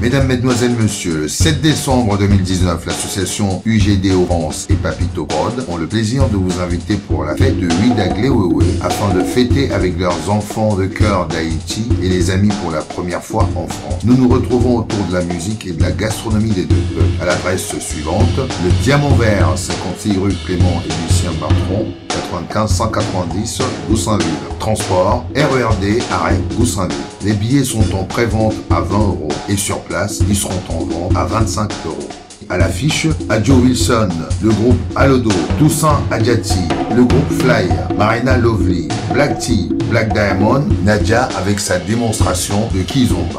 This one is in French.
Mesdames, Mesdemoiselles, Messieurs, le 7 décembre 2019, l'association UGD Orange et Papito Prod ont le plaisir de vous inviter pour la fête de Huidaglé-Wewe afin de fêter avec leurs enfants de cœur d'Haïti et les amis pour la première fois en France. Nous nous retrouvons autour de la musique et de la gastronomie des deux peuples à l'adresse suivante, le Diamant Vert, 56 rue Clément et Lucien Bartron, 95 190 Goussainville. Transport, RERD, arrêt Goussainville. Les billets sont en pré-vente à 20 euros et sur place, ils seront en vente à 25 euros. À l'affiche, Adjo Wilson, le groupe Alodo, Toussaint Adjati, le groupe Fly, Marina Lovely, Black Tea, Black Diamond, Nadia avec sa démonstration de Kizomba.